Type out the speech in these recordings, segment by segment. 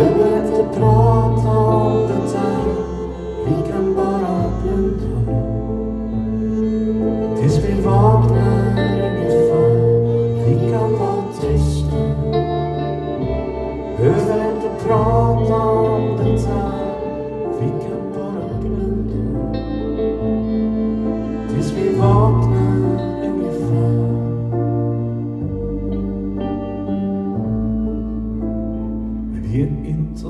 We words that part on the time. 也因此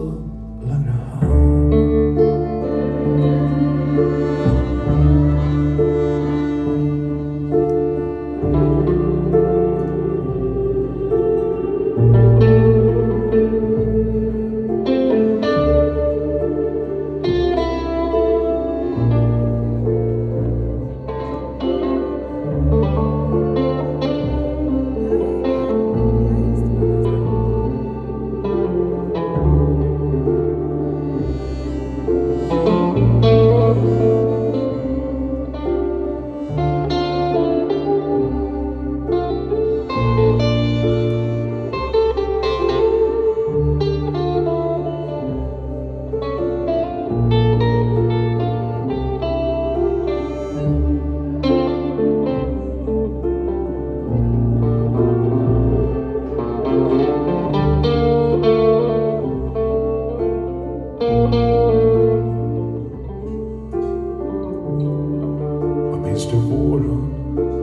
Minns du våren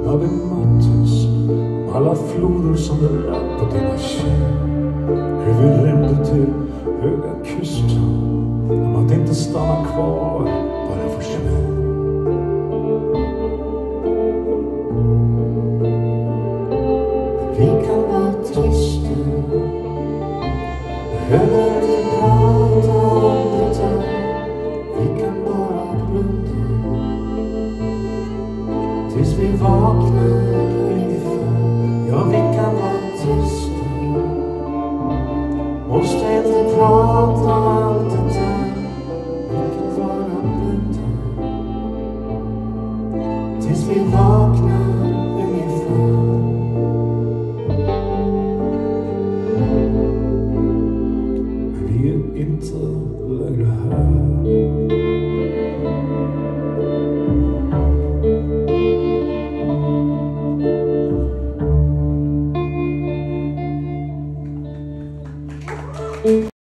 när vi möttes? Alla floder som rann på dina kind. Hur vi rymde till Höga Kusten. Om att inte stanna kvar, bara försvinn. Tills vi vaknar ungefär Ja, vi kan vara tysta. Måste inte prata om allt det där Vi kan bara blunda Tills vi vaknar ungefär. Men vi är inte längre här.